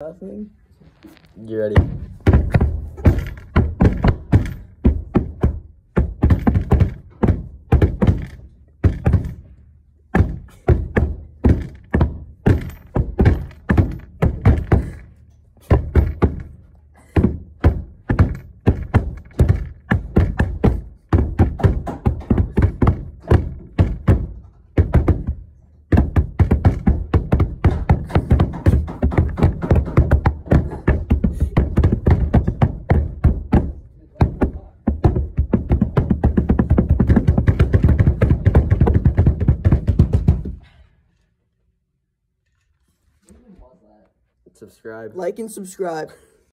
Nothing. You ready? Subscribe. Like and subscribe.